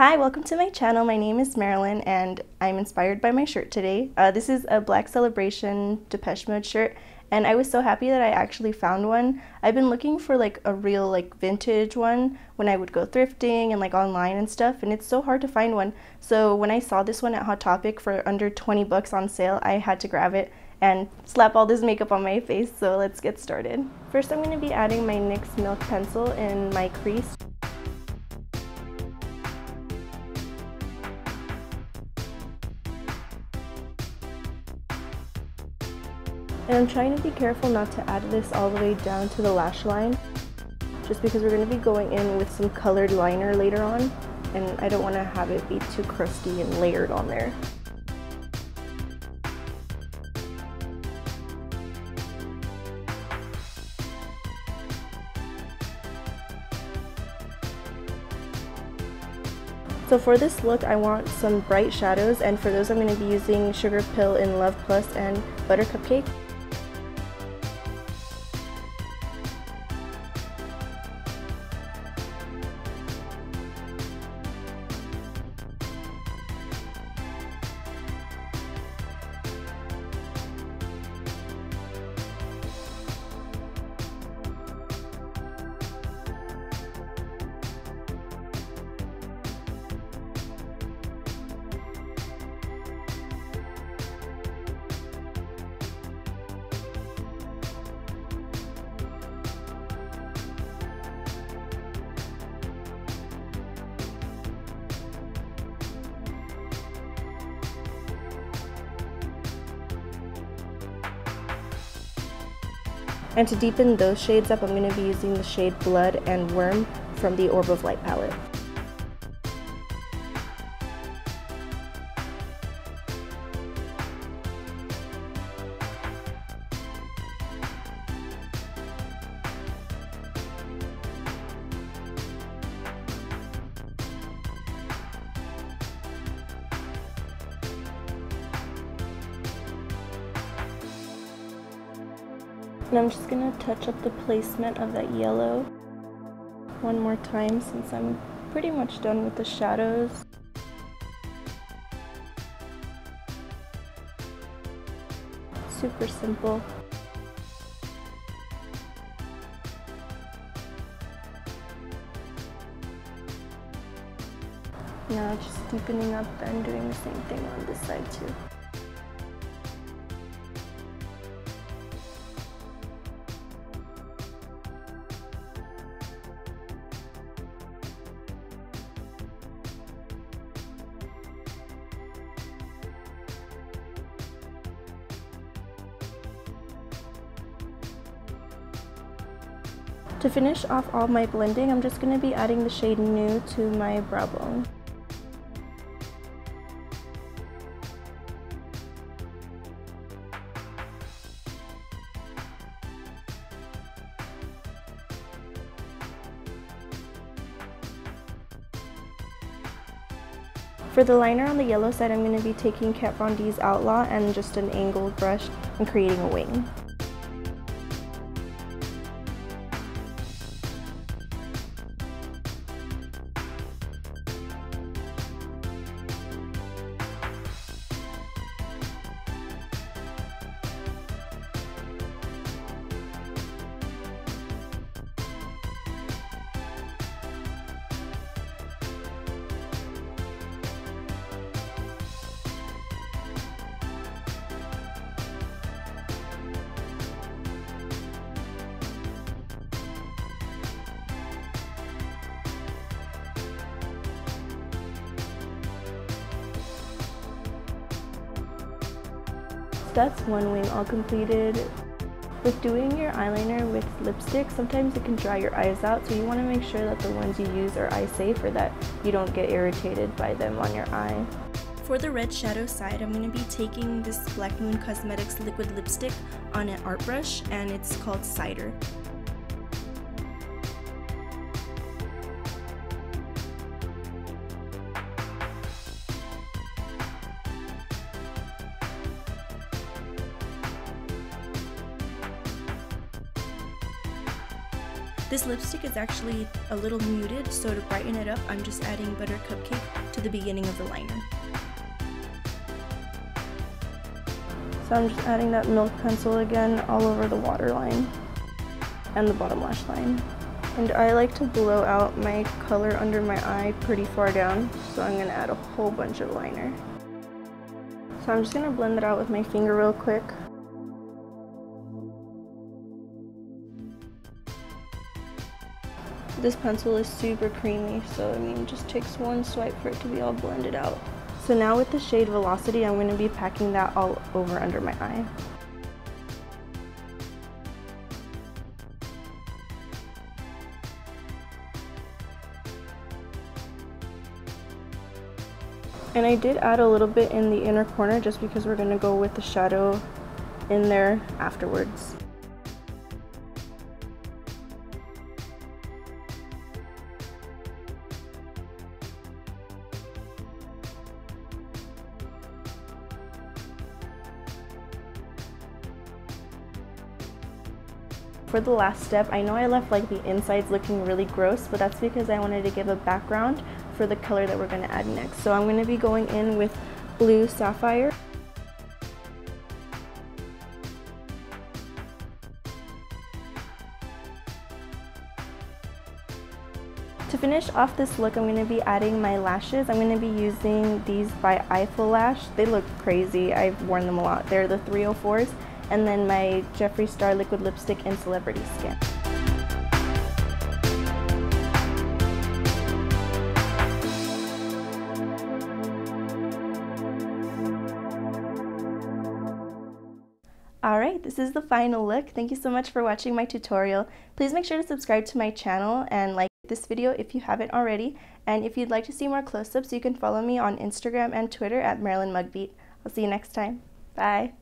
Hi, welcome to my channel. My name is Marilyn and I'm inspired by my shirt today. Uh, this is a Black Celebration Depeche Mode shirt and I was so happy that I actually found one. I've been looking for like a real like vintage one when I would go thrifting and like online and stuff and it's so hard to find one. So when I saw this one at Hot Topic for under 20 bucks on sale, I had to grab it and slap all this makeup on my face, so let's get started. First I'm going to be adding my NYX Milk Pencil in my crease. I'm trying to be careful not to add this all the way down to the lash line, just because we're going to be going in with some colored liner later on, and I don't want to have it be too crusty and layered on there. So for this look, I want some bright shadows, and for those I'm going to be using Sugar Pill in Love Plus and Butter Cupcake. And to deepen those shades up, I'm going to be using the shade Blood and Worm from the Orb of Light palette. And I'm just going to touch up the placement of that yellow one more time since I'm pretty much done with the shadows. Super simple. Now just deepening up and doing the same thing on this side too. To finish off all my blending, I'm just going to be adding the shade New to my brow bone. For the liner on the yellow side, I'm going to be taking Kat Von D's Outlaw and just an angled brush and creating a wing. That's one wing all completed. With doing your eyeliner with lipstick, sometimes it can dry your eyes out, so you want to make sure that the ones you use are eye safe or that you don't get irritated by them on your eye. For the red shadow side, I'm going to be taking this Black Moon Cosmetics liquid lipstick on an art brush, and it's called Cider. This lipstick is actually a little muted, so to brighten it up, I'm just adding Butter Cupcake to the beginning of the liner. So I'm just adding that milk pencil again all over the waterline and the bottom lash line. And I like to blow out my color under my eye pretty far down, so I'm gonna add a whole bunch of liner. So I'm just gonna blend it out with my finger real quick. This pencil is super creamy, so I mean, just takes one swipe for it to be all blended out. So now with the shade Velocity, I'm going to be packing that all over under my eye. And I did add a little bit in the inner corner just because we're going to go with the shadow in there afterwards. For the last step, I know I left like the insides looking really gross, but that's because I wanted to give a background for the color that we're going to add next. So I'm going to be going in with blue sapphire. To finish off this look, I'm going to be adding my lashes. I'm going to be using these by Ifullash. They look crazy. I've worn them a lot. They're the 304s and then my Jeffree Star liquid lipstick in Celebrity Skin. Alright, this is the final look. Thank you so much for watching my tutorial. Please make sure to subscribe to my channel and like this video if you haven't already. And if you'd like to see more close-ups, you can follow me on Instagram and Twitter at Marilyn Mugbeat. I'll see you next time. Bye!